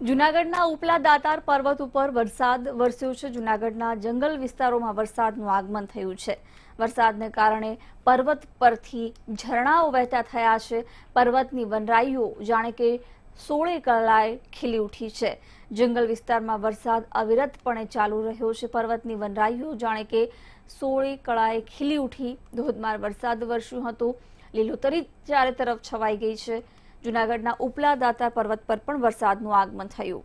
જુનાગઢના ઉપલા દાતાર પર્વત ઉપર વરસાદ વરસ્યો છે. જુનાગઢના જંગલ વિસ્તારોમાં વરસાદનું આગમન થયું છે. વરસાદને કારણે પર્વત પરથી ઝરણાઓ વહેતા થયા છે. પર્વતની વનરાઈઓ જાણે કે સોળે કલાએ ખીલી ઉઠી છે. જંગલ વિસ્તારમાં વરસાદ અવિરતપણે ચાલુ રહ્યો છે. પર્વતની વનરાઈઓ જાણે કે સોળે કળાએ ખીલી ઉઠી ધોધમાર વરસાદ વરસ્યું હતું. લીલોતરી ચારે તરફ છવાઈ ગઈ છે. જુનાગઢના ઉપલા દાતા પર્વત પર પણ વરસાદનું આગમન થયું.